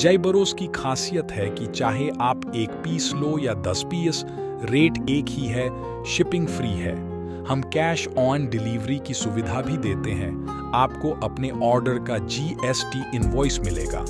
जय बरोस की खासियत है कि चाहे आप एक पीस लो या दस पीस, रेट एक ही है, शिपिंग फ्री है। हम कैश ऑन डिलीवरी की सुविधा भी देते हैं। आपको अपने ऑर्डर का जीएसटी इनवॉइस मिलेगा।